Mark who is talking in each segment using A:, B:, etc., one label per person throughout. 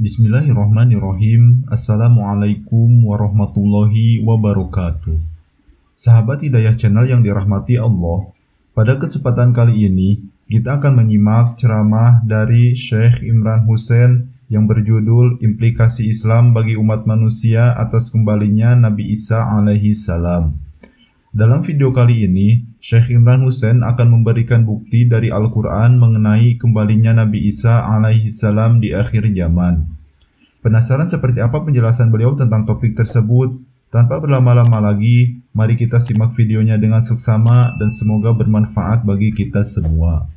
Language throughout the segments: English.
A: Bismillahirrahmanirrahim. Assalamualaikum warahmatullahi wabarakatuh. Sahabat Hidayah Channel yang dirahmati Allah, pada kesempatan kali ini kita akan menyimak ceramah dari Syekh Imran Hussein yang berjudul Implikasi Islam bagi Umat Manusia atas kembalinya Nabi Isa alaihi salam. Dalam video kali ini, Syekh Imran Hussein akan memberikan bukti dari Al-Quran mengenai kembalinya Nabi Isa alaihi salam di akhir zaman. Penasaran seperti apa penjelasan beliau tentang topik tersebut? Tanpa berlama-lama lagi, mari kita simak videonya dengan seksama dan semoga bermanfaat bagi kita semua.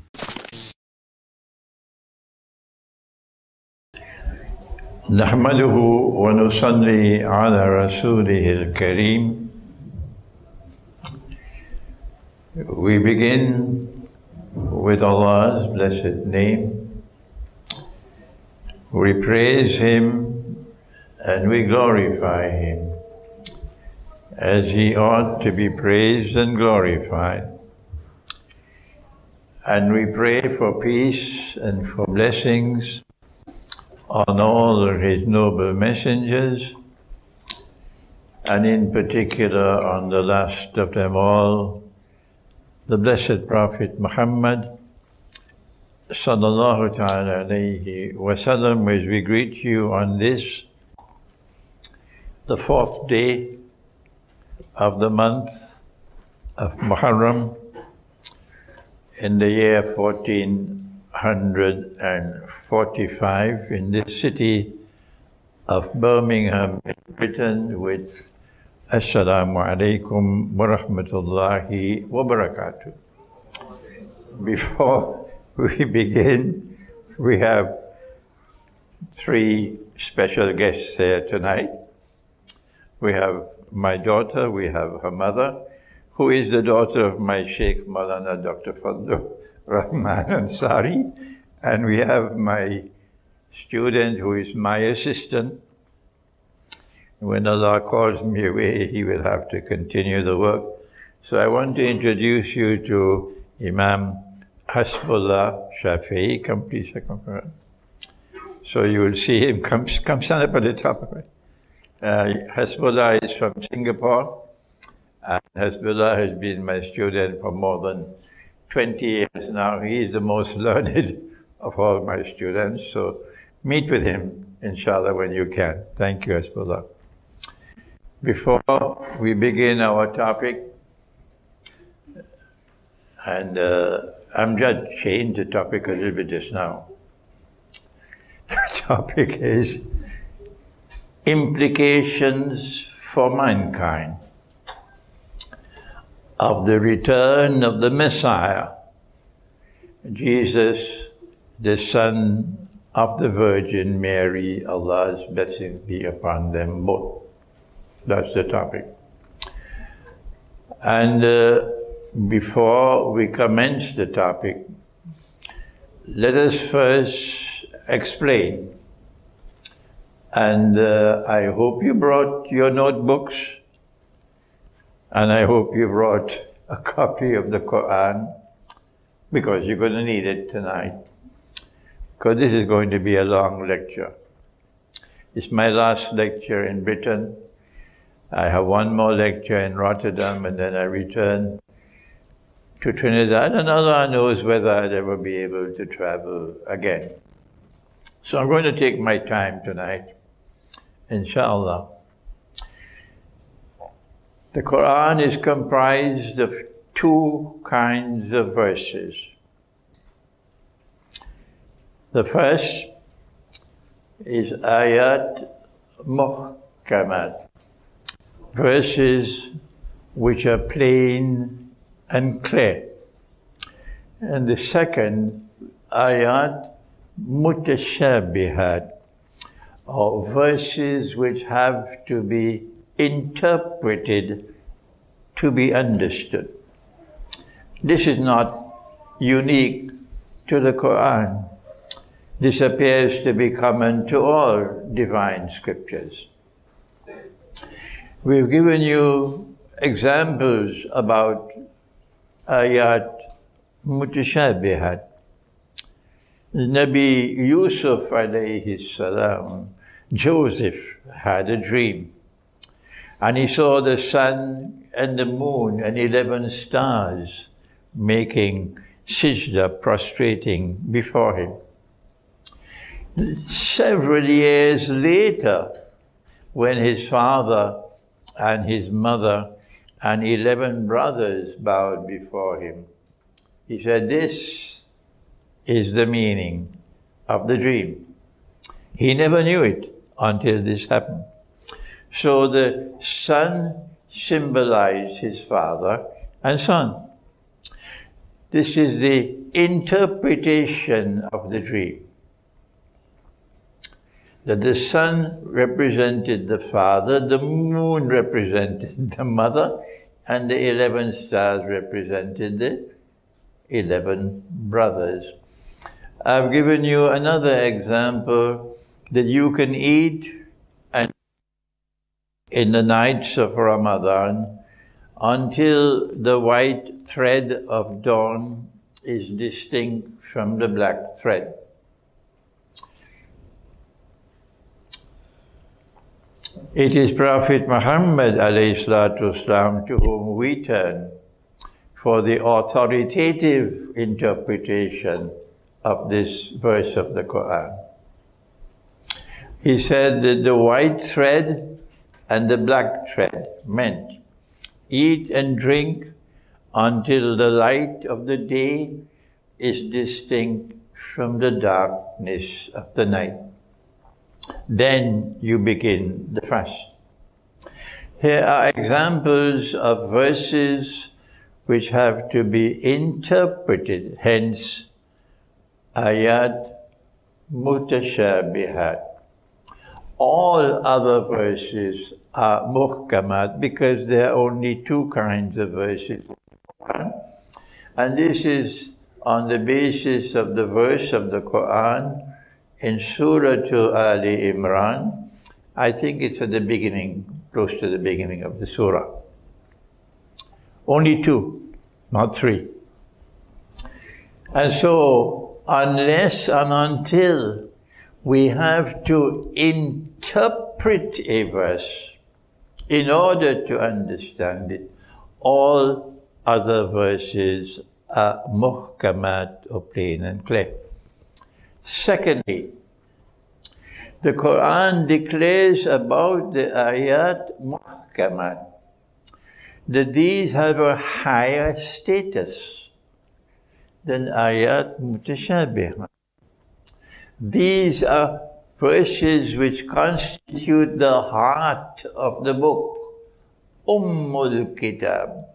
B: نحمده ونصلي على رسوله الكريم We begin with Allah's blessed name. We praise Him and we glorify Him as he ought to be praised and glorified. And we pray for peace and for blessings on all of his noble messengers, and in particular on the last of them all, the blessed Prophet Muhammad sallallahu ta'ala alayhi wasallam as we greet you on this, the fourth day of the month of Muharram in the year 1445 in this city of Birmingham in Britain with Assalamu alaikum wa rahmatullahi wa barakatuh. Before we begin, we have three special guests here tonight. We have my daughter, we have her mother, who is the daughter of my Sheikh Maulana Dr. Fadlur Rahman Ansari, and we have my student who is my assistant. When Allah calls me away, he will have to continue the work. So I want to introduce you to Imam Hasbullah Shafi'i. Please, come So you will see him. Come, come stand up at the top of it. Uh, Hasbullah is from Singapore, and Hasbullah has been my student for more than 20 years now. He is the most learned of all my students, so meet with him, inshallah, when you can. Thank you, Hasbullah. Before we begin our topic, and uh, I'm just changing the topic a little bit just now. The topic is implications for mankind of the return of the Messiah, Jesus, the Son of the Virgin Mary, Allah's blessings be upon them both. That's the topic. And uh, before we commence the topic, let us first explain and uh, I hope you brought your notebooks, and I hope you brought a copy of the Quran, because you're going to need it tonight. Because this is going to be a long lecture. It's my last lecture in Britain. I have one more lecture in Rotterdam, and then I return to Trinidad, and Allah knows whether I'll ever be able to travel again. So I'm going to take my time tonight inshallah. The Quran is comprised of two kinds of verses. The first is ayat muhkamat, verses which are plain and clear. And the second ayat mutashabihat, or verses which have to be interpreted to be understood. This is not unique to the Quran. This appears to be common to all divine scriptures. We've given you examples about ayat mutashabihat. Nabi Yusuf alayhi salam, Joseph had a dream. And he saw the sun and the moon and 11 stars making sijda, prostrating before him. Several years later, when his father and his mother and 11 brothers bowed before him, he said, This is the meaning of the dream. He never knew it until this happened. So the son symbolized his father and son. This is the interpretation of the dream. That the sun represented the father, the moon represented the mother, and the 11 stars represented the 11 brothers. I've given you another example that you can eat and in the nights of Ramadan until the white thread of dawn is distinct from the black thread. It is Prophet Muhammad والسلام, to whom we turn for the authoritative interpretation of this verse of the Quran. He said that the white thread and the black thread meant eat and drink until the light of the day is distinct from the darkness of the night. Then you begin the fast. Here are examples of verses which have to be interpreted, hence ayat mutashabihat. All other verses are muhkamat because there are only two kinds of verses. And this is on the basis of the verse of the Quran in Surah to Ali Imran. I think it's at the beginning, close to the beginning of the surah. Only two, not three. And so unless and until we have to interpret a verse in order to understand it, all other verses are muhkamat or plain and clear. Secondly, the Quran declares about the ayat muhkamat that these have a higher status than ayat mutashabih. These are verses which constitute the heart of the book, Ummul Kitab.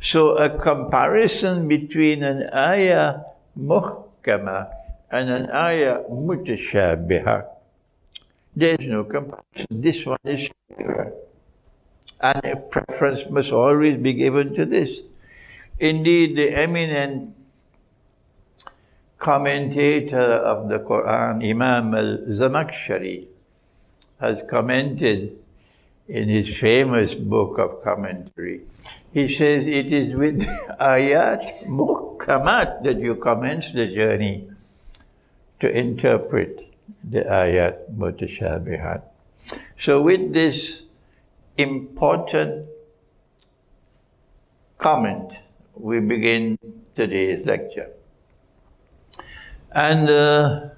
B: So a comparison between an ayah muhkama and an ayah mutashabiha, there is no comparison. This one is clearer. And a preference must always be given to this. Indeed, the eminent commentator of the Quran, Imam al-Zamakhshari, has commented in his famous book of commentary. He says it is with ayat muhkamat that you commence the journey to interpret the ayat mutashabihat. So with this important comment, we begin today's lecture. And uh,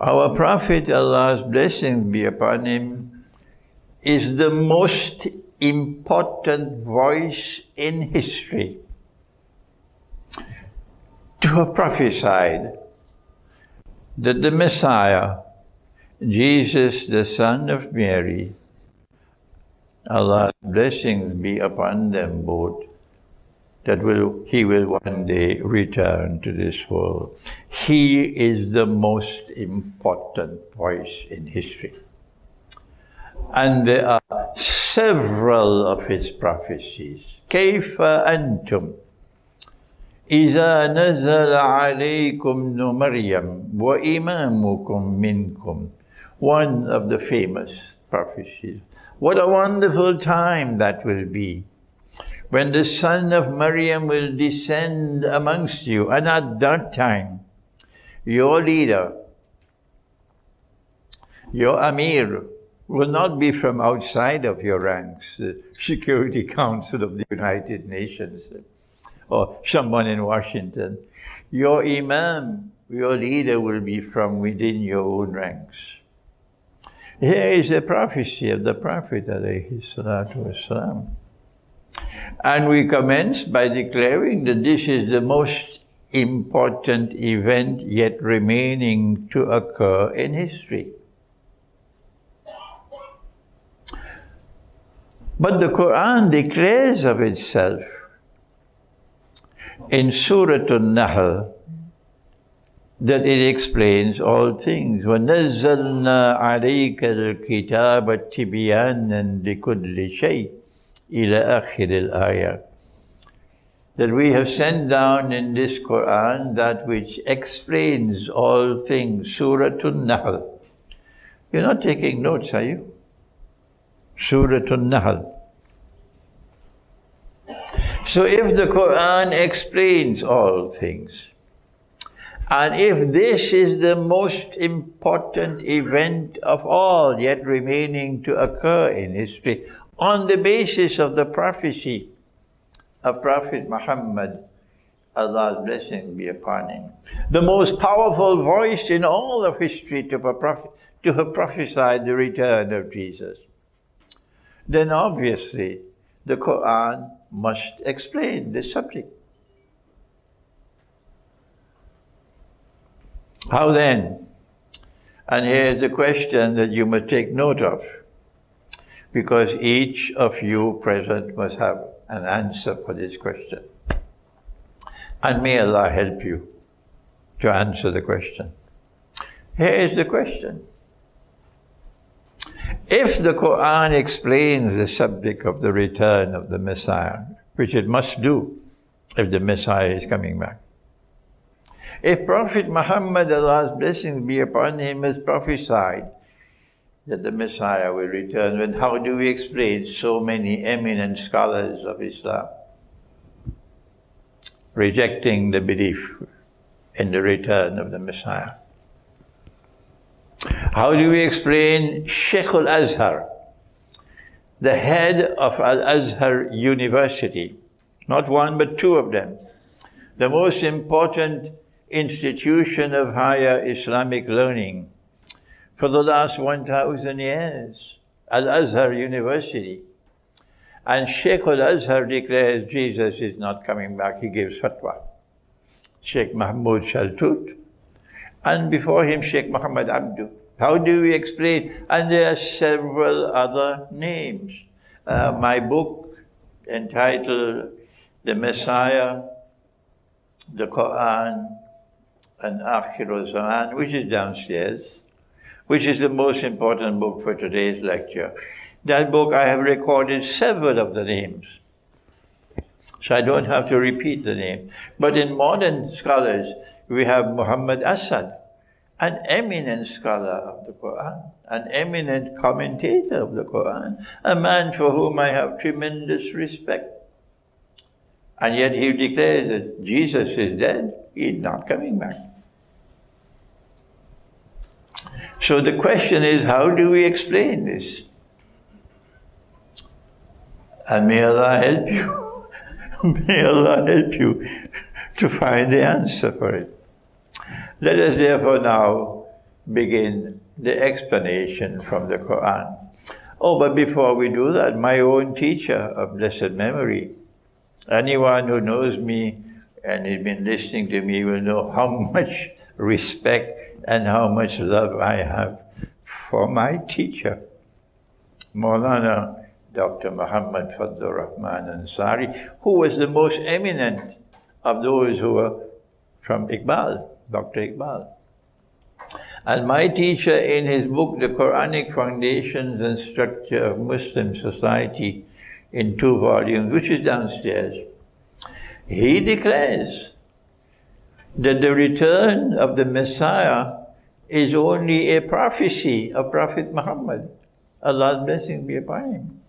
B: our Prophet, Allah's blessings be upon him, is the most important voice in history to have prophesied that the Messiah, Jesus, the son of Mary, Allah's blessings be upon them both, that will, he will one day return to this world. He is the most important voice in history. And there are several of his prophecies. Kaifa antum إذا نزل عليكم ابن مريم وإمامكم منكم One of the famous prophecies. What a wonderful time that will be when the son of Maryam will descend amongst you. And at that time, your leader, your Amir, will not be from outside of your ranks, the Security Council of the United Nations, or someone in Washington. Your Imam, your leader, will be from within your own ranks. Here is a prophecy of the Prophet والسلام. And we commenced by declaring that this is the most important event yet remaining to occur in history. But the Quran declares of itself in Surah An-Nahl that it explains all things. وَنَزَّلْنَا عَلَيْكَ الْكِتَابَ تِبِيَانًا لِكُلِّ شَيْءٍ إِلَى آخِرِ الْآيَةِ That we have sent down in this Quran that which explains all things. Surah An-Nahl. You're not taking notes, are you? Surah An-Nahl. So if the Quran explains all things, and if this is the most important event of all yet remaining to occur in history, on the basis of the prophecy of Prophet Muhammad, Allah's blessing be upon him, the most powerful voice in all of history to, to have prophesied the return of Jesus then obviously the Quran must explain this subject. How then? And here's a question that you must take note of, because each of you present must have an answer for this question. And may Allah help you to answer the question. Here is the question. If the Quran explains the subject of the return of the Messiah, which it must do if the Messiah is coming back, if Prophet Muhammad, Allah's blessings be upon him, has prophesied that the Messiah will return, then how do we explain so many eminent scholars of Islam rejecting the belief in the return of the Messiah? How do we explain Sheikh al-Azhar, the head of Al-Azhar University, not one but two of them, the most important institution of higher Islamic learning for the last 1,000 years, Al-Azhar University. And Sheikh al-Azhar declares Jesus is not coming back, he gives fatwa. Sheikh Mahmoud Shaltut, and before him Sheikh Muhammad Abdu. How do we explain? And there are several other names. Uh, my book entitled The Messiah, the Quran, and Akhir Zaman, which is downstairs, which is the most important book for today's lecture. That book, I have recorded several of the names. So I don't have to repeat the name. But in modern scholars, we have Muhammad Asad, an eminent scholar of the Quran, an eminent commentator of the Quran, a man for whom I have tremendous respect. And yet he declares that Jesus is dead, he's not coming back. So the question is, how do we explain this? And may Allah help you. may Allah help you to find the answer for it. Let us therefore now begin the explanation from the Quran. Oh, but before we do that, my own teacher of blessed memory, anyone who knows me and has been listening to me will know how much respect and how much love I have for my teacher, Maulana Dr. Muhammad Fadlur Rahman Ansari, who was the most eminent of those who were from Iqbal. Dr. Iqbal. And my teacher in his book, The Quranic Foundations and Structure of Muslim Society, in two volumes, which is downstairs, he declares that the return of the Messiah is only a prophecy of Prophet Muhammad. Allah's blessing be upon him.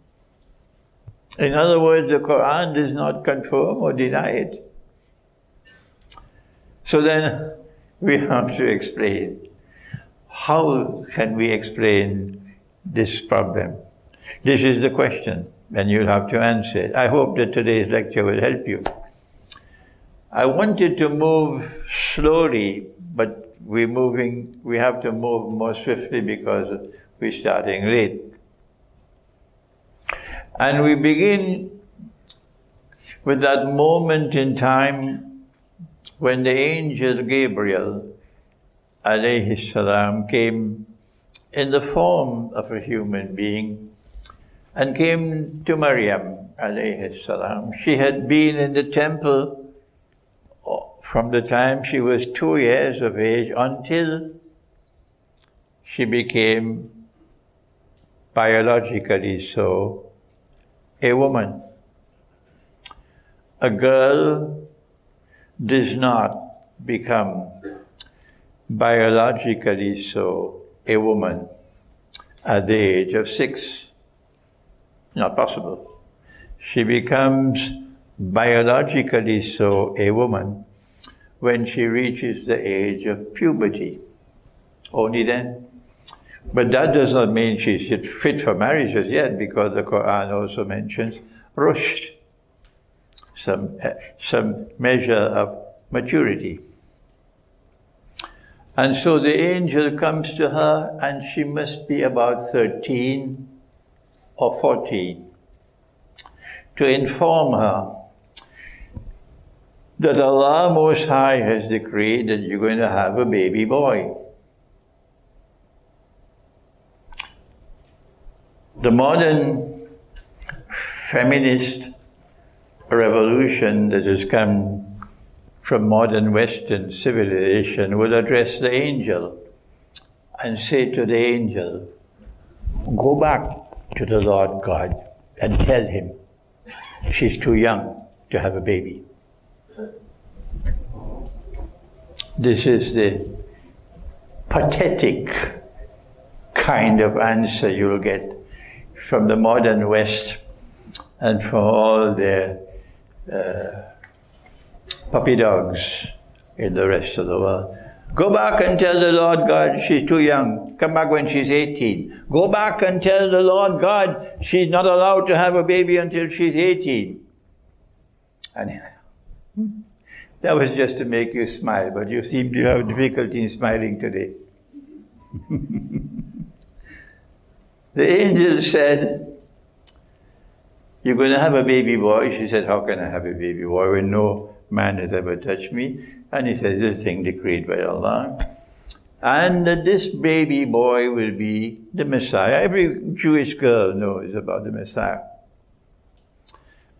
B: In other words, the Quran does not confirm or deny it. So then, we have to explain. How can we explain this problem? This is the question, and you'll have to answer it. I hope that today's lecture will help you. I wanted to move slowly, but we're moving, we have to move more swiftly because we're starting late. And we begin with that moment in time when the angel Gabriel alayhi salam came in the form of a human being and came to Maryam alayhi salam. She had been in the temple from the time she was two years of age until she became biologically so a woman. A girl does not become biologically so a woman at the age of six. Not possible. She becomes biologically so a woman when she reaches the age of puberty. Only then. But that does not mean she's fit for marriage as yet, because the Quran also mentions rushd, some, uh, some measure of maturity. And so the angel comes to her, and she must be about 13 or 14, to inform her that Allah Most High has decreed that you're going to have a baby boy. The modern feminist revolution that has come from modern Western civilization will address the angel and say to the angel, Go back to the Lord God and tell him she's too young to have a baby. This is the pathetic kind of answer you'll get from the modern West and from all their Uh, puppy dogs in the rest of the world. Go back and tell the Lord God she's too young. Come back when she's 18. Go back and tell the Lord God she's not allowed to have a baby until she's 18. And that was just to make you smile, but you seem to have difficulty in smiling today. the angel said, You're going to have a baby boy. She said, How can I have a baby boy when no man has ever touched me? And he says, This thing decreed by Allah. And this baby boy will be the Messiah. Every Jewish girl knows about the Messiah.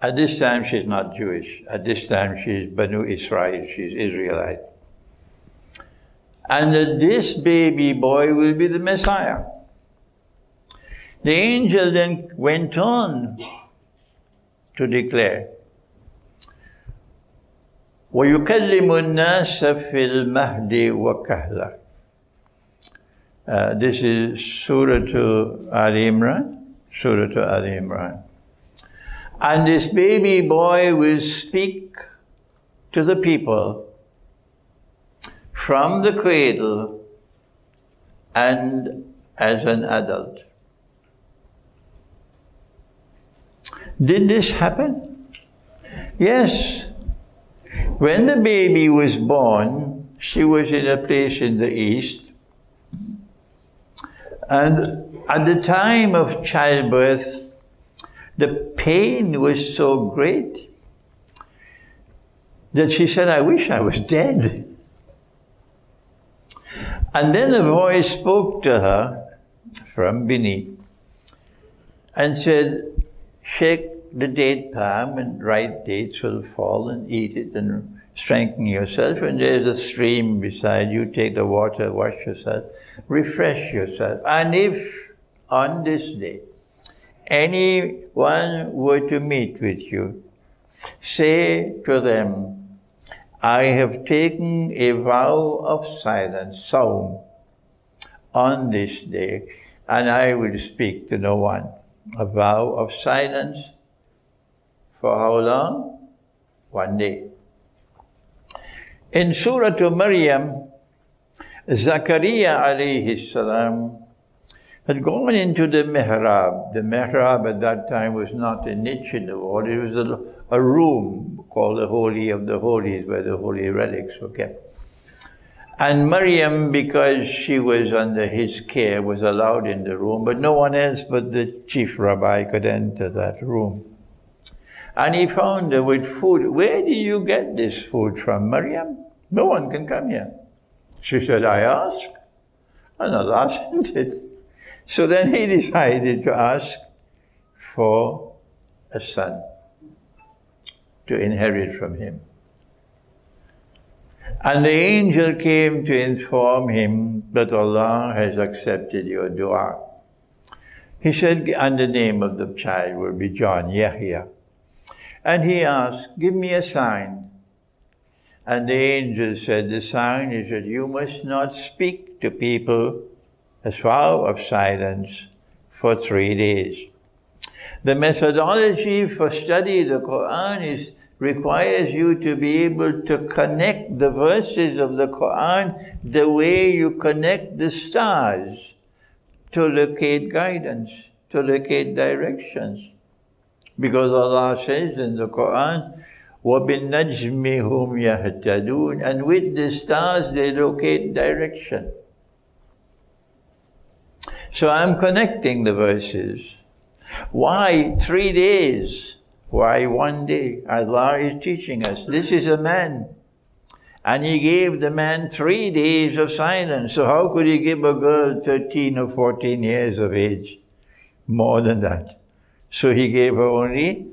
B: At this time, she's not Jewish. At this time, she's Banu Israel. She's Israelite. And this baby boy will be the Messiah. The angel then went on to declare, ويكلم الناس في المهد وكهلا. Uh, this is Surah to Ali Imran. Surah to Ali Imran. And this baby boy will speak to the people from the cradle and as an adult. Did this happen? Yes. When the baby was born, she was in a place in the east. And at the time of childbirth, the pain was so great that she said, I wish I was dead. And then a voice spoke to her from beneath and said, Shake the date palm and ripe dates will fall and eat it and strengthen yourself. And there's a stream beside you, take the water, wash yourself, refresh yourself. And if on this day anyone were to meet with you, say to them, I have taken a vow of silence, sawm, on this day, and I will speak to no one. A vow of silence for how long? One day. In Surah to Maryam, Zakaria alayhi salam had gone into the mihrab. The mihrab at that time was not a niche in the wall, it was a, a room called the Holy of the Holies where the holy relics were kept. And Maryam, because she was under his care, was allowed in the room, but no one else but the chief rabbi could enter that room. And he found her with food. Where do you get this food from, Maryam? No one can come here. She said, I asked, and Allah sent it. So then he decided to ask for a son to inherit from him. And the angel came to inform him that Allah has accepted your dua. He said, and the name of the child will be John, Yahya. And he asked, give me a sign. And the angel said, the sign is that you must not speak to people a vow of silence for three days. The methodology for study the Quran is requires you to be able to connect the verses of the Quran the way you connect the stars to locate guidance, to locate directions. Because Allah says in the Quran, وَبِالنَّجْمِ هُمْ يَهْتَدُونَ And with the stars they locate direction. So I'm connecting the verses. Why three days? Why one day? Allah is teaching us. This is a man. And he gave the man three days of silence. So how could he give a girl 13 or 14 years of age? More than that. So he gave her only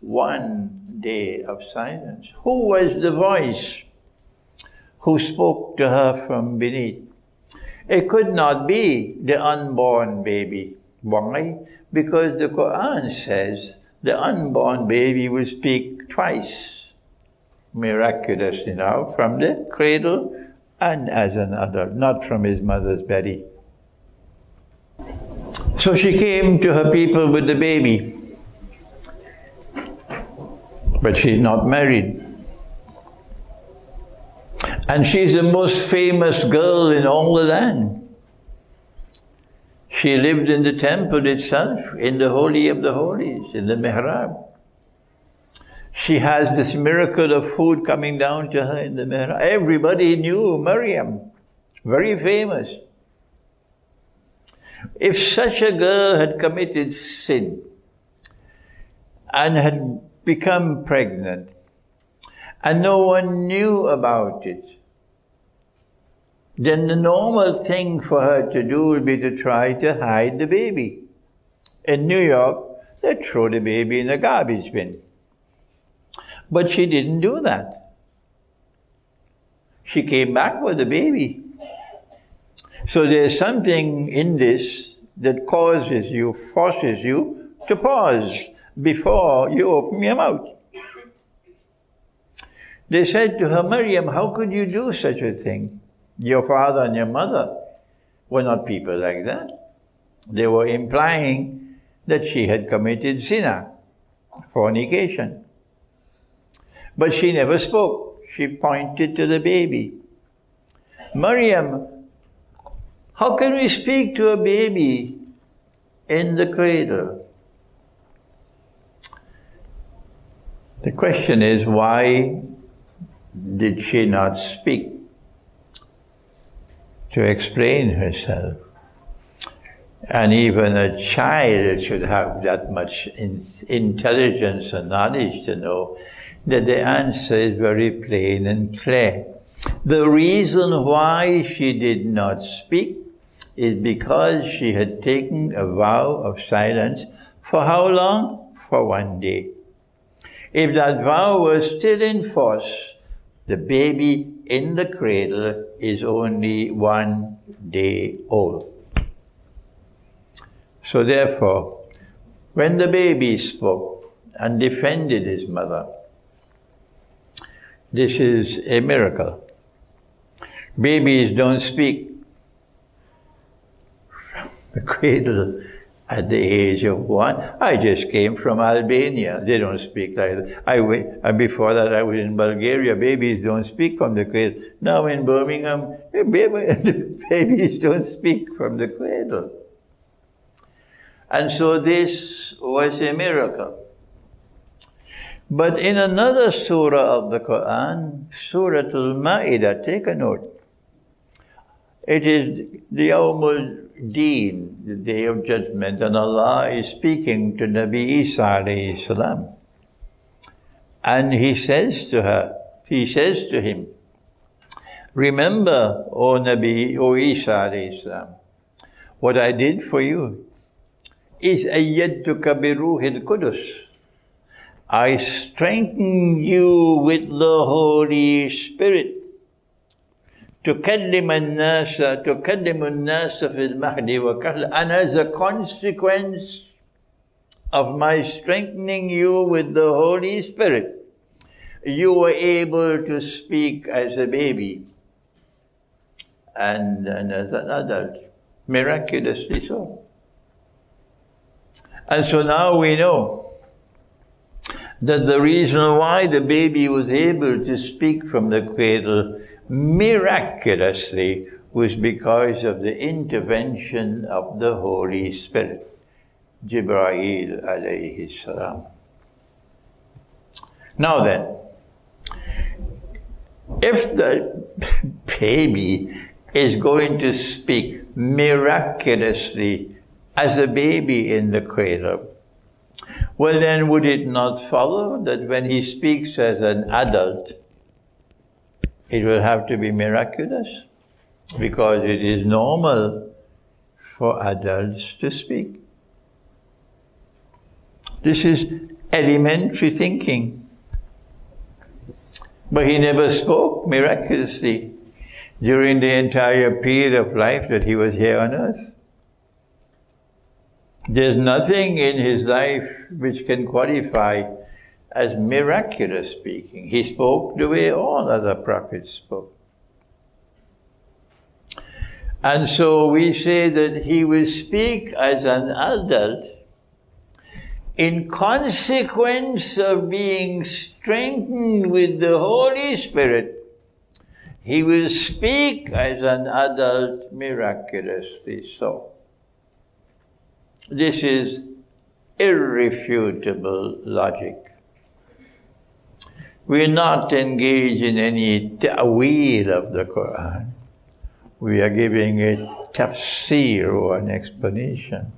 B: one day of silence. Who was the voice who spoke to her from beneath? It could not be the unborn baby. Why? Because the Quran says the unborn baby will speak twice, miraculously now, from the cradle and as an adult, not from his mother's belly. So she came to her people with the baby, but she's not married. And she's the most famous girl in all the land. She lived in the temple itself, in the Holy of the Holies, in the Mihrab. She has this miracle of food coming down to her in the Mihrab. Everybody knew Maryam, very famous. If such a girl had committed sin and had become pregnant, and no one knew about it, then the normal thing for her to do would be to try to hide the baby. In New York, they throw the baby in the garbage bin. But she didn't do that. She came back with the baby. So there's something in this that causes you, forces you to pause before you open your mouth. They said to her, Maryam, how could you do such a thing? Your father and your mother were not people like that. They were implying that she had committed zina, fornication. But she never spoke. She pointed to the baby. Maryam, how can we speak to a baby in the cradle? The question is, why did she not speak to explain herself? And even a child should have that much in intelligence and knowledge to know that the answer is very plain and clear. The reason why she did not speak is because she had taken a vow of silence for how long? For one day. If that vow was still in force, the baby in the cradle is only one day old. So therefore, when the baby spoke and defended his mother, this is a miracle. Babies don't speak from the cradle at the age of one. I just came from Albania. They don't speak like that. I and uh, before that, I was in Bulgaria. Babies don't speak from the cradle. Now in Birmingham, babies don't speak from the cradle. And so this was a miracle. But in another surah of the Quran, Surah Al-Ma'idah, take a note. It is the Yawmul Deen, the Day of Judgment, and Allah is speaking to Nabi Isa salam. And He says to her, He says to him, Remember, O Nabi, O Isa salam, what I did for you is ayyadtuka bi ruhil qudus. I strengthen you with the Holy Spirit تكلم الناس تكلم الناس في المهد وكهلا and as a consequence of my strengthening you with the Holy Spirit you were able to speak as a baby and, and as an adult miraculously so and so now we know that the reason why the baby was able to speak from the cradle miraculously was because of the intervention of the Holy Spirit, Jibreel alayhi salam. Now then, if the baby is going to speak miraculously as a baby in the cradle, well then would it not follow that when he speaks as an adult, it will have to be miraculous because it is normal for adults to speak. This is elementary thinking. But he never spoke miraculously during the entire period of life that he was here on earth. There's nothing in his life which can qualify as miraculous speaking. He spoke the way all other prophets spoke. And so we say that he will speak as an adult in consequence of being strengthened with the Holy Spirit. He will speak as an adult miraculously so. This is irrefutable logic. We are not engaged in any ta'wil of the Quran. We are giving a tafsir or an explanation.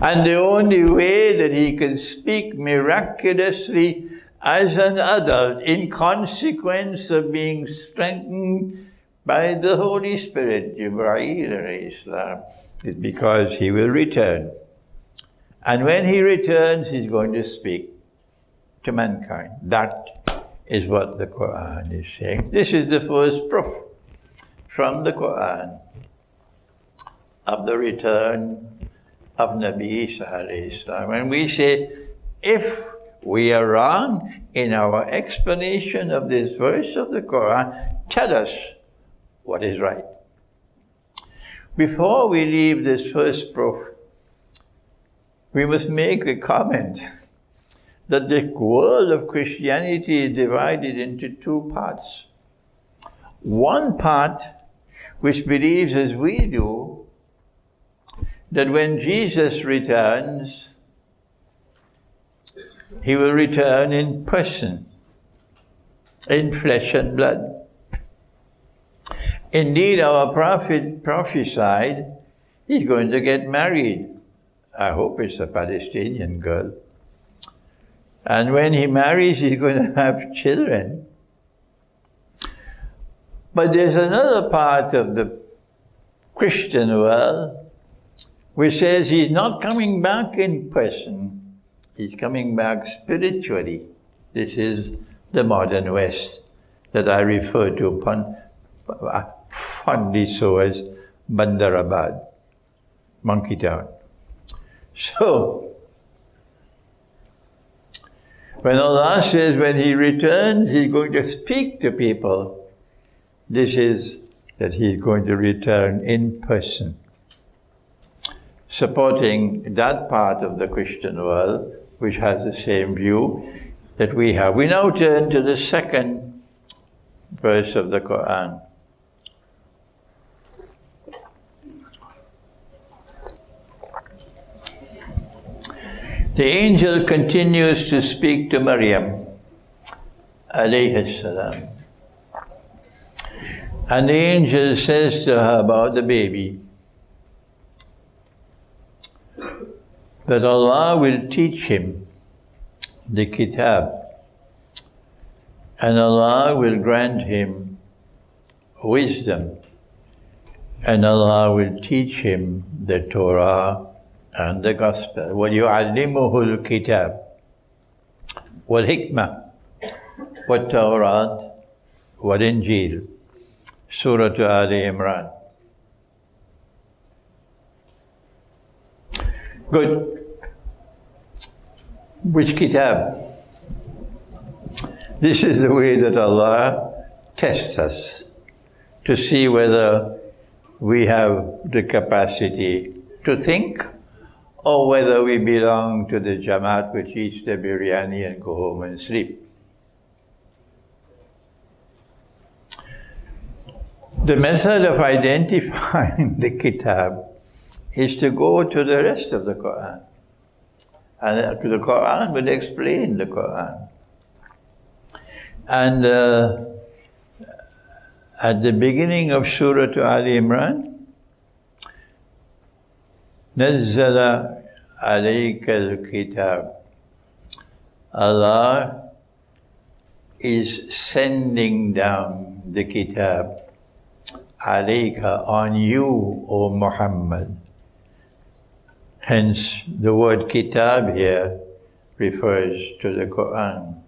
B: And the only way that he can speak miraculously as an adult in consequence of being strengthened by the Holy Spirit, Jibreel is because he will return. And when he returns, he's going to speak to mankind. That is what the Quran is saying. This is the first proof from the Quran of the return of Nabi Isa And we say, if we are wrong in our explanation of this verse of the Quran, tell us what is right. Before we leave this first proof, we must make a comment that the world of Christianity is divided into two parts. One part which believes as we do that when Jesus returns, he will return in person, in flesh and blood. Indeed, our prophet prophesied he's going to get married. I hope it's a Palestinian girl. And when he marries, he's going to have children. But there's another part of the Christian world which says he's not coming back in person, he's coming back spiritually. This is the modern West that I refer to upon, uh, fondly so as Bandarabad, Monkey Town. So, when Allah says when He returns, He's going to speak to people, this is that He's going to return in person. supporting that part of the Christian world which has the same view that we have. We now turn to the second verse of the Quran. The angel continues to speak to Maryam, alayhi salam. And the angel says to her about the baby that Allah will teach him the kitab and Allah will grant him wisdom and Allah will teach him the Torah and the Gospel. وَيُعَلِّمُهُ الْكِتَابِ وَالْحِكْمَةِ وَالتَّوْرَاةِ وَالْإِنْجِيلِ Surah Ali Imran. Good. Which kitab? This is the way that Allah tests us to see whether we have the capacity to think or whether we belong to the Jamaat which eats the biryani and go home and sleep. The method of identifying the kitab is to go to the rest of the Quran. And the Quran will explain the Quran. And uh, at the beginning of Surah Ali Imran, نزل alaykal kitab. Allah is sending down the kitab Alaik on you, O Muhammad. Hence, the word kitab here refers to the Quran.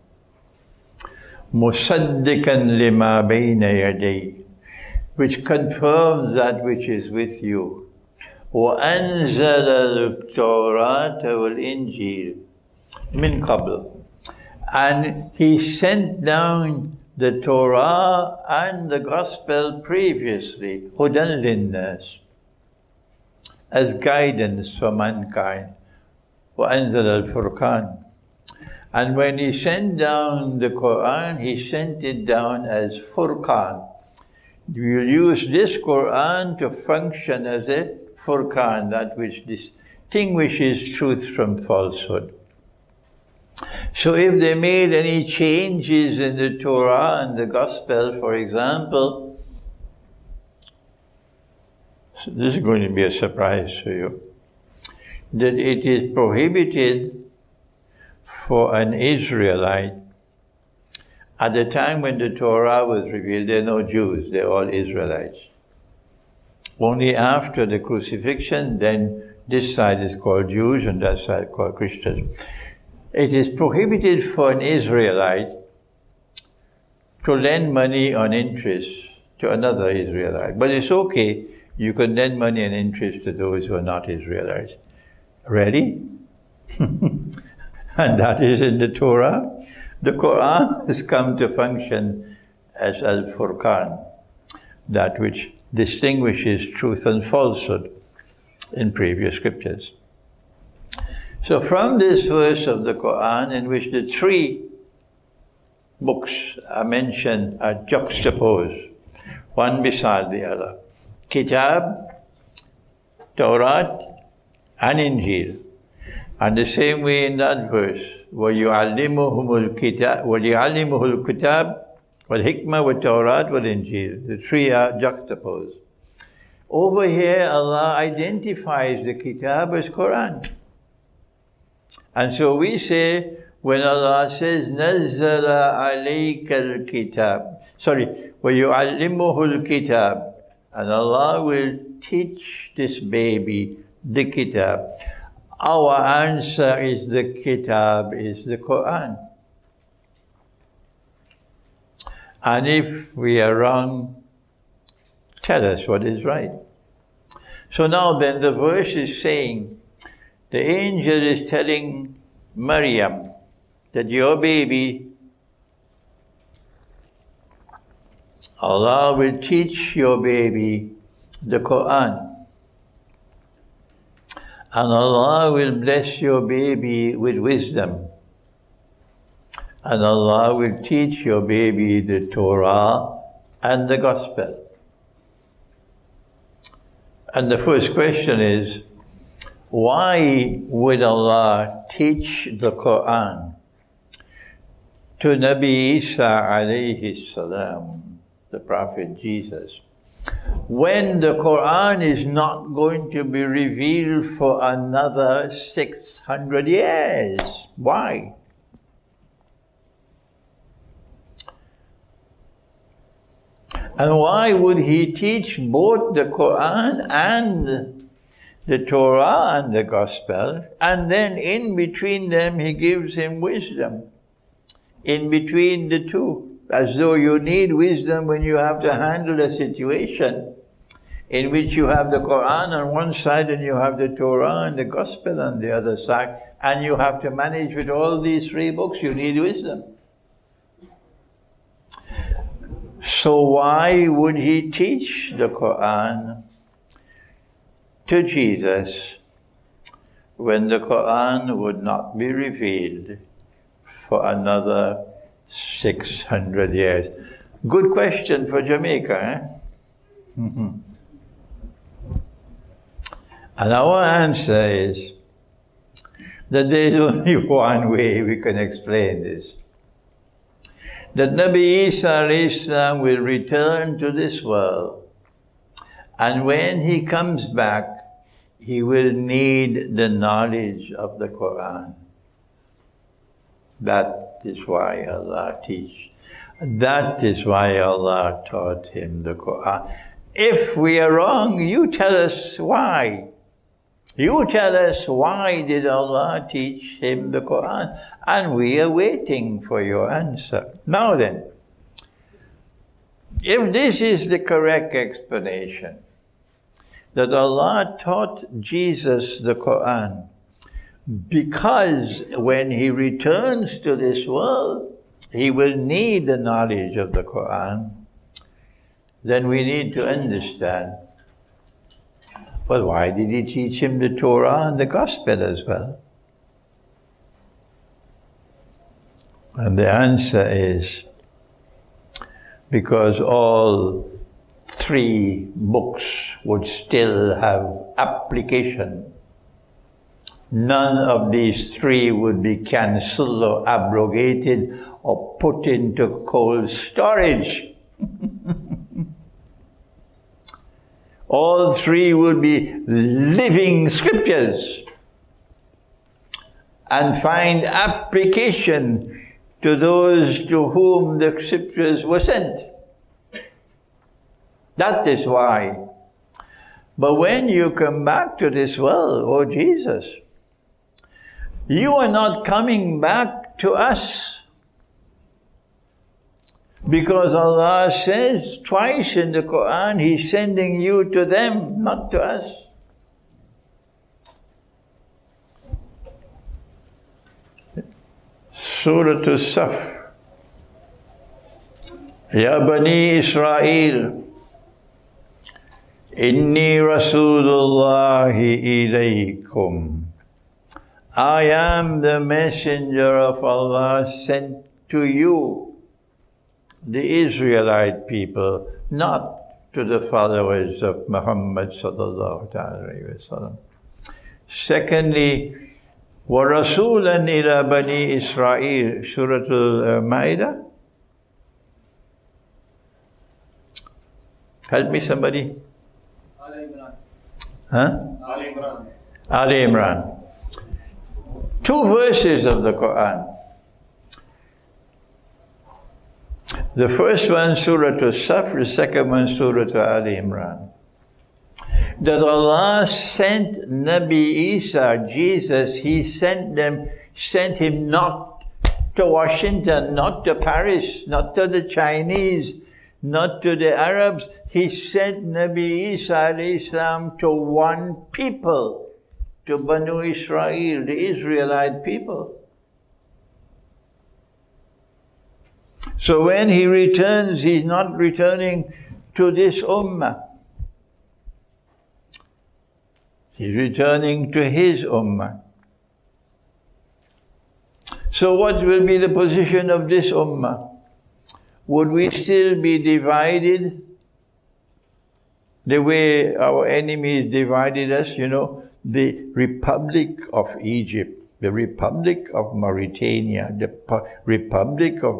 B: Musaddikan lima bayna yadayh, which confirms that which is with you. وأنزل التوراة والإنجيل من قبل and he sent down the Torah and the Gospel previously, Hudan linnas, as guidance for mankind. وأنزل الفرقان and when he sent down the Quran, he sent it down as Furqan. You use this Quran to function as a Furqan, that which distinguishes truth from falsehood. So if they made any changes in the Torah and the Gospel, for example, so this is going to be a surprise to you, that it is prohibited for an Israelite at the time when the Torah was revealed, there are no Jews, they're all Israelites. Only after the crucifixion, then this side is called Jews and that side called Christians. It is prohibited for an Israelite to lend money on interest to another Israelite. But it's okay, you can lend money on interest to those who are not Israelites. Ready? and that is in the Torah. The Quran has come to function as Al-Furqan, that which distinguishes truth and falsehood in previous scriptures. So from this verse of the Quran in which the three books are mentioned are juxtaposed, one beside the other. Kitab, Torah, and Injil. And the same way in that verse, وَيُعَلِّمُهُمُ الْكِتَابِ وَيُعَلِّمُهُ الْكِتَابِ وَالْحِكْمَةِ وَالتَّوْرَاتِ وَالْإِنجِيلِ. The three are juxtaposed. Over here, Allah identifies the Kitab as Quran. And so we say, when Allah says, نَزَّلَ عَلَيْكَ الْكِتَابِ Sorry, وَيُعَلِّمُهُ الْكِتَابِ And Allah will teach this baby the Kitab. Our answer is the Kitab is the Quran. And if we are wrong, tell us what is right. So now then the verse is saying, the angel is telling Maryam that your baby, Allah will teach your baby the Quran. And Allah will bless your baby with wisdom. And Allah will teach your baby the Torah and the Gospel. And the first question is, why would Allah teach the Quran to Nabi Isa alayhi salam, the Prophet Jesus, when the Quran is not going to be revealed for another 600 years? Why? And why would he teach both the Quran and the Torah and the Gospel, and then in between them he gives him wisdom? In between the two, as though you need wisdom when you have to handle a situation in which you have the Quran on one side and you have the Torah and the Gospel on the other side, and you have to manage with all these three books, you need wisdom. So why would he teach the Quran to Jesus when the Quran would not be revealed for another 600 years? Good question for Jamaica, eh? And our answer is that there is only one way we can explain this that Nabi Isa will return to this world. And when he comes back, he will need the knowledge of the Quran. That is why Allah teach. That is why Allah taught him the Quran. If we are wrong, you tell us why. You tell us why did Allah teach him the Quran? And we are waiting for your answer. Now then, if this is the correct explanation, that Allah taught Jesus the Quran, because when he returns to this world, he will need the knowledge of the Quran, then we need to understand well, why did he teach him the Torah and the Gospel as well? And the answer is because all three books would still have application. None of these three would be cancelled or abrogated or put into cold storage. All three will be living scriptures and find application to those to whom the scriptures were sent. That is why. But when you come back to this world, oh Jesus, you are not coming back to us because Allah says twice in the Quran, He's sending you to them, not to us. Surah As-Saf. Ya Bani Israel, Inni Rasulullahi ilaykum. I am the messenger of Allah sent to you the Israelite people, not to the followers of Muhammad sallallahu alaihi wasallam. Secondly, وَرَسُولًا إِلَى بَنِي إِسْرَائِيل Surah Al-Ma'idah. Help me somebody. Ali Imran. Huh? Ali Imran. Ali Imran. Two verses of the Quran. The first one, Surah to Saf, the second one, Surah Ali Imran. That Allah sent Nabi Isa, Jesus, He sent them, sent him not to Washington, not to Paris, not to the Chinese, not to the Arabs. He sent Nabi Isa Islam to one people, to Banu Israel, the Israelite people. So when he returns, he's not returning to this ummah. He's returning to his ummah. So what will be the position of this ummah? Would we still be divided the way our enemies divided us? You know, the Republic of Egypt, the Republic of Mauritania, the Republic of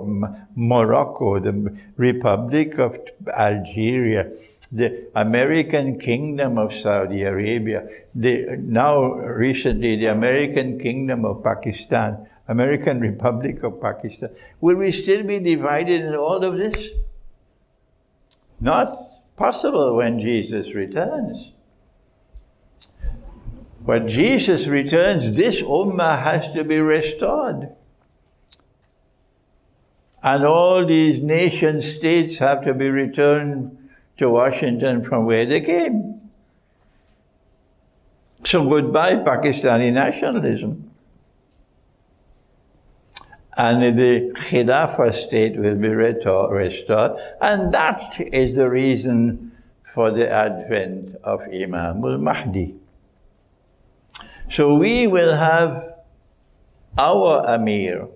B: Morocco, the Republic of Algeria, the American Kingdom of Saudi Arabia, the, now recently the American Kingdom of Pakistan, American Republic of Pakistan. Will we still be divided in all of this? Not possible when Jesus returns. When Jesus returns, this ummah has to be restored. And all these nation states have to be returned to Washington from where they came. So goodbye Pakistani nationalism. And the Khilafah state will be restored. And that is the reason for the advent of Imam al-Mahdi. So we will have our Amir.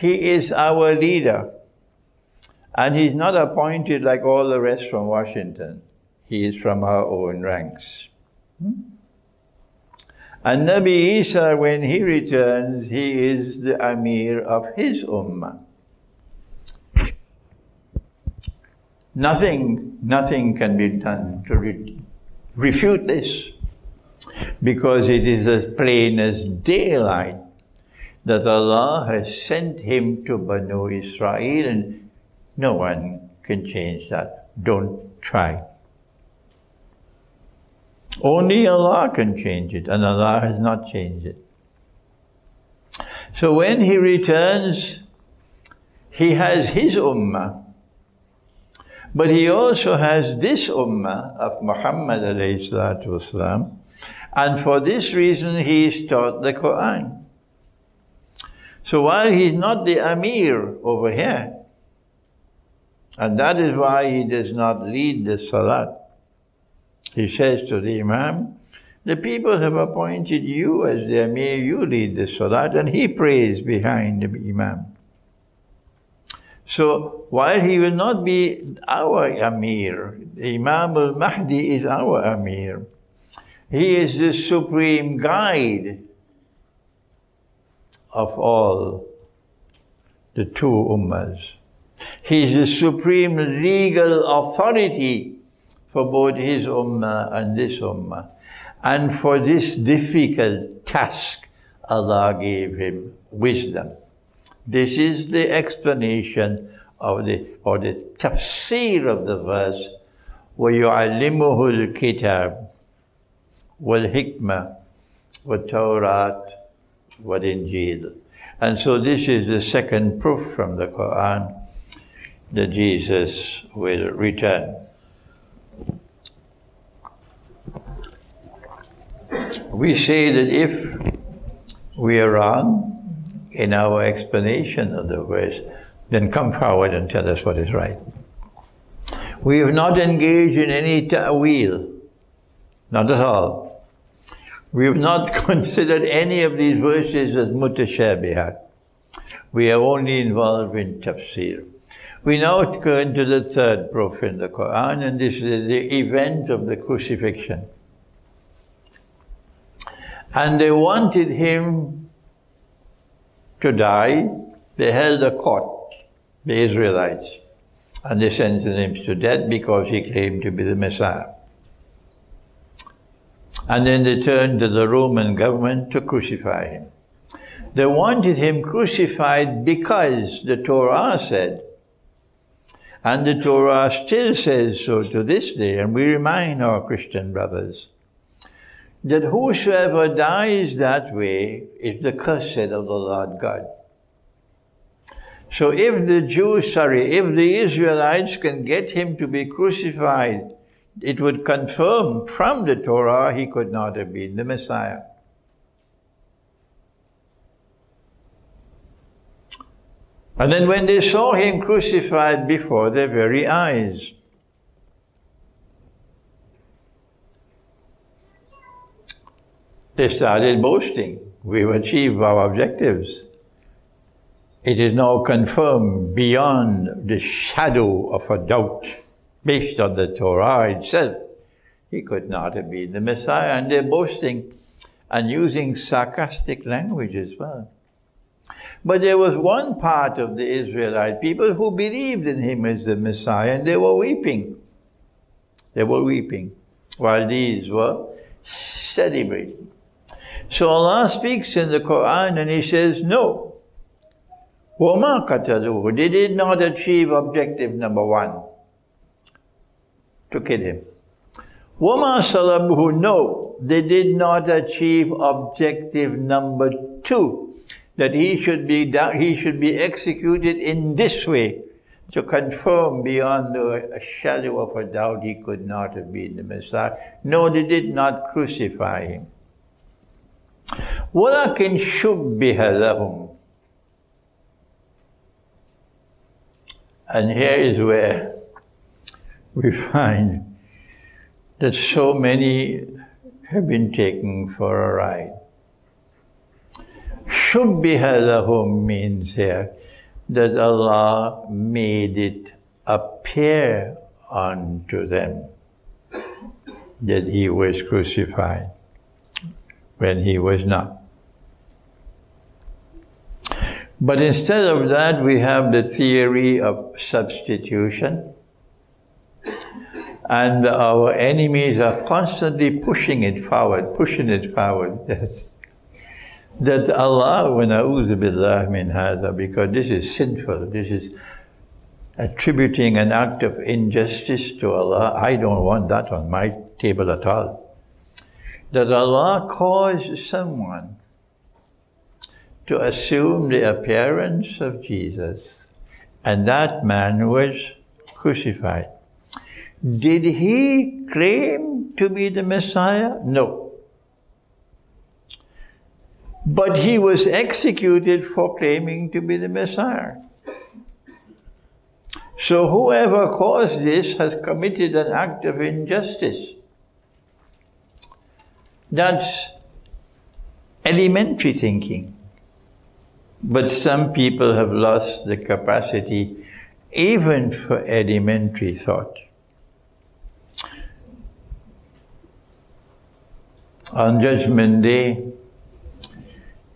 B: He is our leader. And he's not appointed like all the rest from Washington. He is from our own ranks. Hmm? And Nabi Isa, when he returns, he is the Amir of his Ummah. Nothing, nothing can be done to re refute this because it is as plain as daylight that Allah has sent him to Banu Israel, and no one can change that. Don't try. Only Allah can change it, and Allah has not changed it. So when he returns, he has his ummah, but he also has this ummah of Muhammad alayhi salatu wasalam, and for this reason He is taught the Quran. So while He's not the Amir over here, and that is why he does not lead the salat. He says to the Imam, the people have appointed you as the Amir, you lead the salat, and he prays behind the Imam. So while he will not be our Amir, the Imam al-Mahdi is our Amir. He is the supreme guide of all the two Ummahs. He is the supreme legal authority for both his ummah and this ummah. And for this difficult task, Allah gave him wisdom. This is the explanation of the, or the tafsir of the verse, وَيُعَلِّمُهُ الْكِتَابِ wal-hikmah, wal-Tawrat, with Injil, And so this is the second proof from the Quran that Jesus will return. We say that if we are wrong in our explanation of the verse, then come forward and tell us what is right. We have not engaged in any ta'wil, not at all. We have not considered any of these verses as mutashabihat. We are only involved in tafsir. We now turn to the third proof in the Quran, and this is the event of the crucifixion. And they wanted him to die. They held a court, the Israelites, and they sentenced him to death because he claimed to be the Messiah. And then they turned to the Roman government to crucify him. They wanted him crucified because the Torah said and the Torah still says so to this day, and we remind our Christian brothers that whosoever dies that way is the cursed of the Lord God. So if the Jews, sorry, if the Israelites can get him to be crucified, it would confirm from the Torah he could not have been the Messiah. And then when they saw him crucified before their very eyes, they started boasting. We've achieved our objectives. It is now confirmed beyond the shadow of a doubt based on the Torah itself, he could not have been the Messiah. And they're boasting and using sarcastic language as well. But there was one part of the Israelite people who believed in him as the Messiah, and they were weeping. They were weeping, while these were celebrating. So Allah speaks in the Quran and He says, No. They did not achieve objective number one to kill him. وَمَا صَلَبُهُ No, they did not achieve objective number two, that he should be, he should be executed in this way, to confirm beyond a shadow of a doubt he could not have been the Messiah. No, they did not crucify him. ولكن شبه لهم And here is where we find that so many have been taken for a ride. Shubbiha lahum means here that Allah made it appear unto them that he was crucified when he was not. But instead of that, we have the theory of substitution. And our enemies are constantly pushing it forward, pushing it forward. Yes that Allah, when billah min hadha, because this is sinful, this is attributing an act of injustice to Allah, I don't want that on my table at all. That Allah caused someone to assume the appearance of Jesus, and that man was crucified. Did he claim to be the Messiah? No. But he was executed for claiming to be the Messiah. So whoever caused this has committed an act of injustice. That's elementary thinking. But some people have lost the capacity even for elementary thought. On Judgment Day,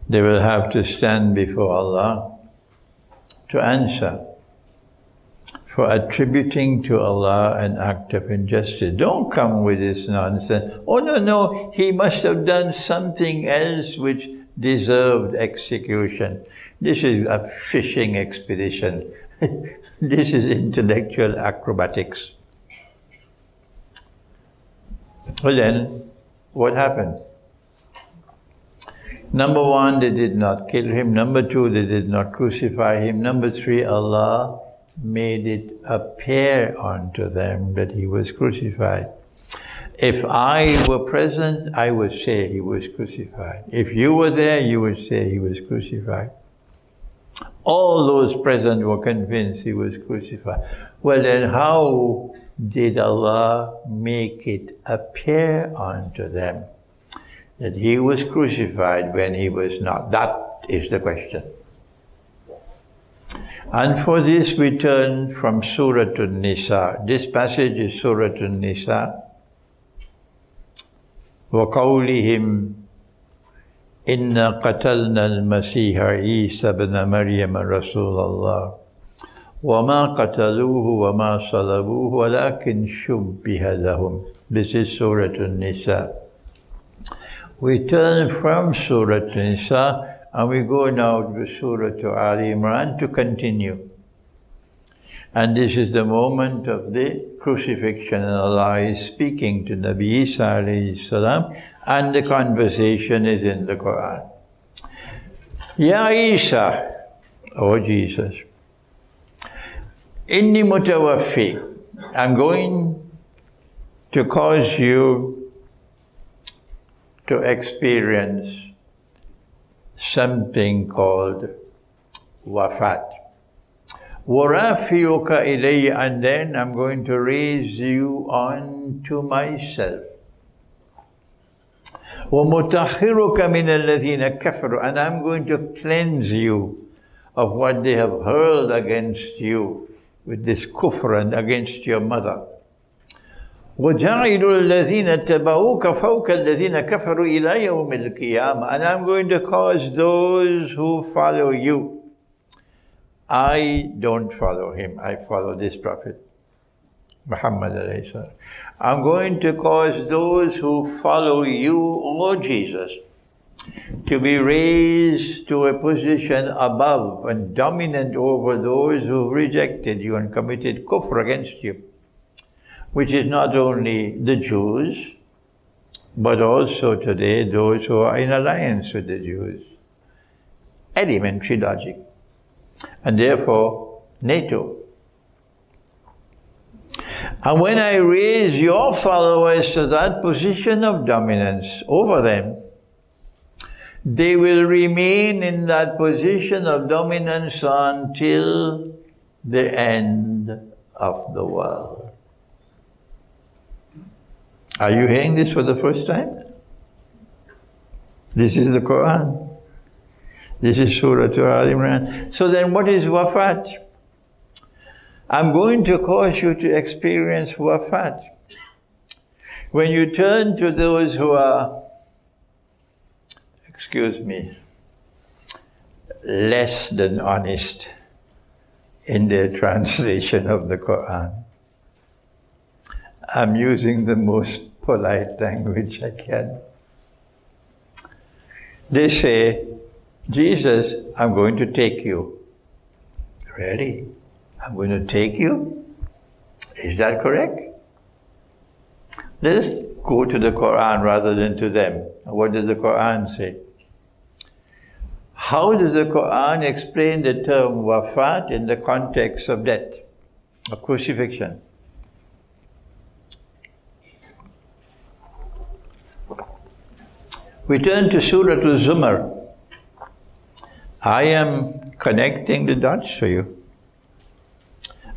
B: they will have to stand before Allah to answer for attributing to Allah an act of injustice. Don't come with this nonsense. Oh, no, no, he must have done something else which deserved execution. This is a fishing expedition. this is intellectual acrobatics. Well then, what happened? Number one, they did not kill him. Number two, they did not crucify him. Number three, Allah made it appear unto them that he was crucified. If I were present, I would say he was crucified. If you were there, you would say he was crucified. All those present were convinced he was crucified. Well, then how did Allah make it appear unto them? that he was crucified when he was not? That is the question. And for this we turn from Surah An-Nisa. This passage is Surah An-Nisa. وقولهم إنا قتلنا المسيح عيسى بن مريم رسول الله وما قتلوه وما صلبوه ولكن شبه لهم This is Surah An-Nisa we turn from Surah Nisa and we go now to Surah to Ali Imran to continue. And this is the moment of the crucifixion and Allah is speaking to Nabi Isa salam and the conversation is in the Quran. Ya Isa, oh Jesus, inni mutawaffika. I'm going to cause you to experience something called wafat. وَرَافِيُكَ إِلَيَّ And then I'm going to raise you on to myself. وَمُتَخِّرُكَ مِنَ الَّذِينَ كَفَرُوا And I'm going to cleanse you of what they have hurled against you with this kufr and against your mother. وَجَعِلُ الَّذِينَ اتَّبَعُوكَ فَوْقَ الَّذِينَ كَفَرُوا إِلَى يَوْمِ الْقِيَامَةِ And I'm going to cause those who follow you. I don't follow him, I follow this Prophet. Muhammad I'm going to cause those who follow you, O Jesus, to be raised to a position above and dominant over those who rejected you and committed kufr against you, which is not only the Jews, but also today those who are in alliance with the Jews. Elementary logic. And therefore, NATO. And when I raise your followers to that position of dominance over them, they will remain in that position of dominance until the end of the world. Are you hearing this for the first time? This is the Quran. This is Surah Al Imran. So then what is wafat? I'm going to cause you to experience wafat. When you turn to those who are excuse me, less than honest in their translation of the Quran. I'm using the most polite language I can. They say, Jesus, I'm going to take you. Really? I'm going to take you? Is that correct? Let us go to the Quran rather than to them. What does the Quran say? How does the Quran explain the term wafat in the context of death, of crucifixion? We turn to Surah Al-Zumar. I am connecting the dots for you.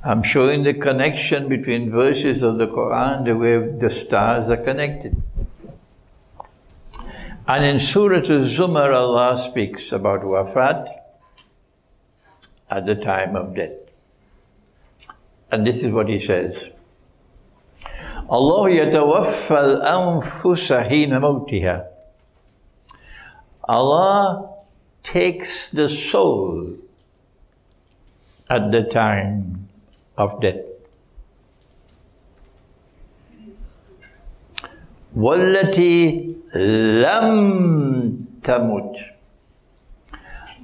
B: I'm showing the connection between verses of the Quran, the way the stars are connected. And in Surah Al-Zumar, Allah speaks about wafat at the time of death. And this is what He says. Allah yatawaffa al-anfusa hina mawtiha. Allah takes the soul at the time of death. والتي lam tamut.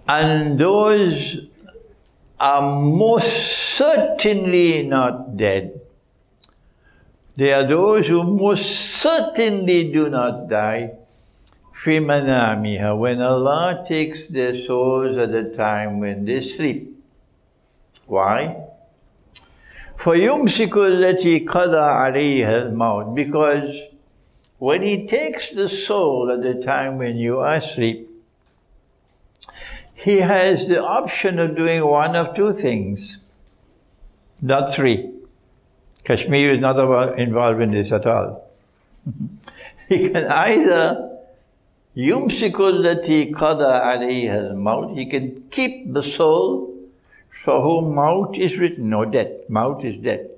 B: And those are most certainly not dead. They are those who most certainly do not die. Fimanamiha, when Allah takes their souls at the time when they sleep. Why? فَيُمْسِكُ الَّتِي قَضَى عَلَيْهَا الْمَوْتِ Because when he takes the soul at the time when you are asleep, he has the option of doing one of two things, not three. Kashmir is not involved in this at all. he can either yumsikul lati qada alayha al he can keep the soul for whom maut is written, or death, maut is death.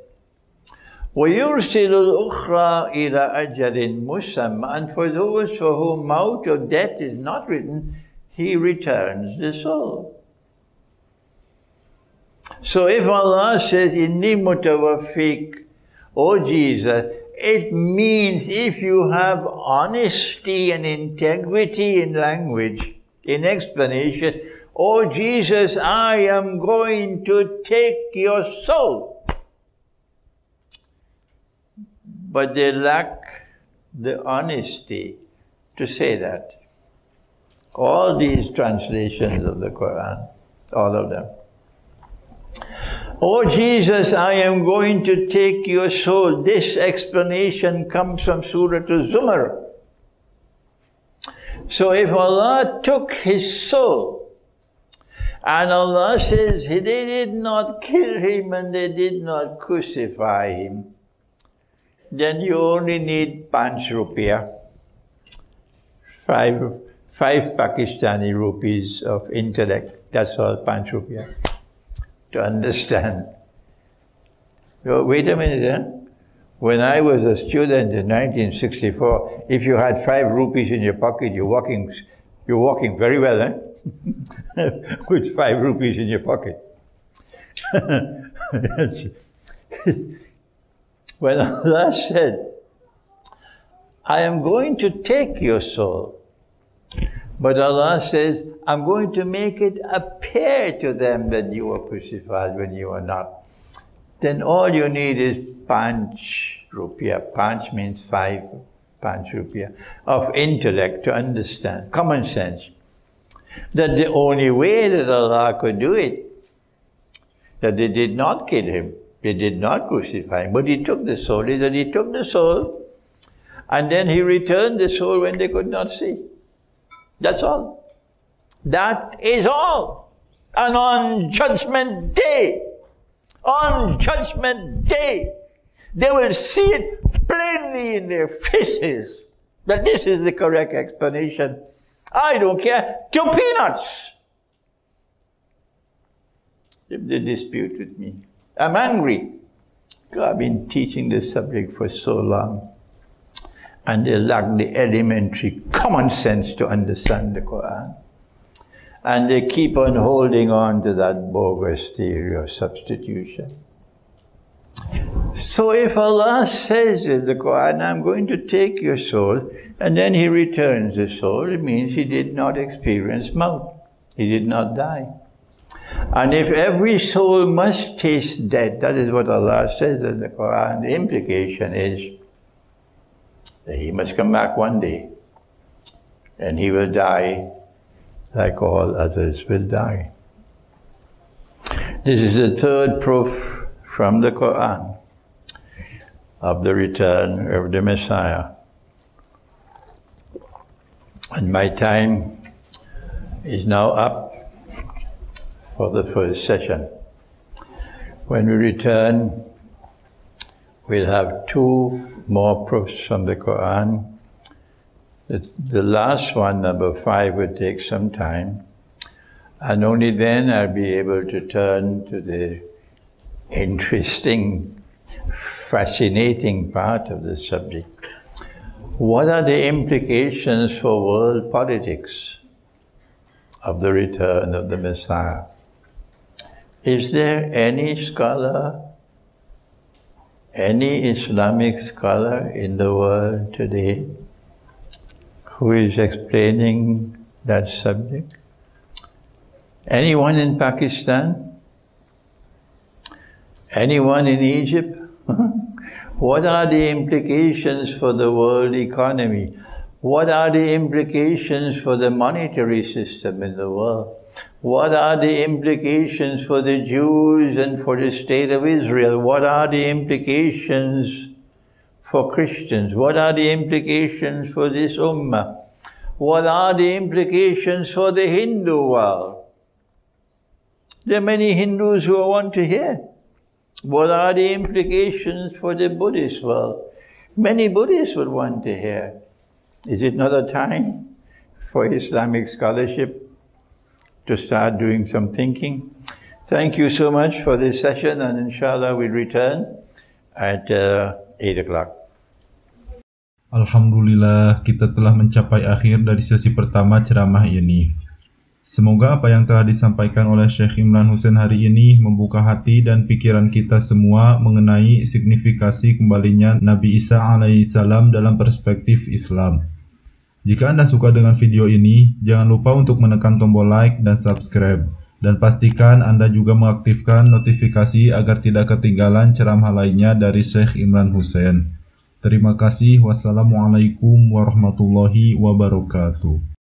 B: وَيُرْسِلُ الْأُخْرَى إِلَى أَجَلٍ مُسَمَّى And for those for whom maut or death is not written, he returns the soul. So if Allah says, Inni mutawaffik, O Jesus, it means if you have honesty and integrity in language, in explanation, O Jesus, I am going to take your soul. But they lack the honesty to say that. All these translations of the Quran, all of them. Oh Jesus, I am going to take your soul. This explanation comes from Surah Al-Zumar. So if Allah took his soul, and Allah says they did not kill him and they did not crucify him, then you only need panch rupiah five, five Pakistani rupees of intellect. That's all, panch rupiah. To understand. So wait a minute, eh? When I was a student in 1964, if you had five rupees in your pocket, you're walking, you're walking very well, eh? With five rupees in your pocket. when Allah said, I am going to take your soul, but Allah says, I'm going to make it appear to them that you were crucified when you were not. Then all you need is panch rupiah. Panch means five panch rupiah of intellect to understand, common sense. That the only way that Allah could do it, that they did not kill him, they did not crucify him, but he took the soul, He said he took the soul and then he returned the soul when they could not see. That's all. That is all. And on Judgment Day, on Judgment Day, they will see it plainly in their faces that this is the correct explanation. I don't care. Two peanuts. If they dispute with me, I'm angry. I've been teaching this subject for so long and they lack the elementary common sense to understand the Quran. And they keep on holding on to that bogus theory of substitution. So if Allah says in the Quran, I'm going to take your soul, and then He returns the soul, it means He did not experience maut. He did not die. And if every soul must taste death, that is what Allah says in the Quran, the implication is that he must come back one day and he will die like all others will die. This is the third proof from the Quran of the return of the Messiah. And my time is now up for the first session. When we return, we'll have two more proofs from the Quran. The, the last one, number five, will take some time. And only then I'll be able to turn to the interesting, fascinating part of the subject. What are the implications for world politics of the return of the Messiah? Is there any scholar any Islamic scholar in the world today who is explaining that subject? Anyone in Pakistan? Anyone in Egypt? what are the implications for the world economy? What are the implications for the monetary system in the world? What are the implications for the Jews and for the state of Israel? What are the implications for Christians? What are the implications for this ummah? What are the implications for the Hindu world? There are many Hindus who want to hear. What are the implications for the Buddhist world? Many Buddhists would want to hear. Is it not a time for Islamic scholarship to start doing some thinking. Thank you so much for this session, and inshallah we'll return at uh, 8 o'clock.
A: Alhamdulillah, kita telah mencapai akhir dari sesi pertama ceramah ini. Semoga apa yang telah disampaikan oleh Syekh Imran Hussein hari ini membuka hati dan pikiran kita semua mengenai signifikasi kembalinya Nabi Isa alaihissalam dalam perspektif Islam. Jika Anda suka dengan video ini, jangan lupa untuk menekan tombol like dan subscribe. Dan pastikan Anda juga mengaktifkan notifikasi agar tidak ketinggalan ceramah lainnya dari Syekh Imran Hussein. Terima kasih. Wassalamualaikum warahmatullahi wabarakatuh.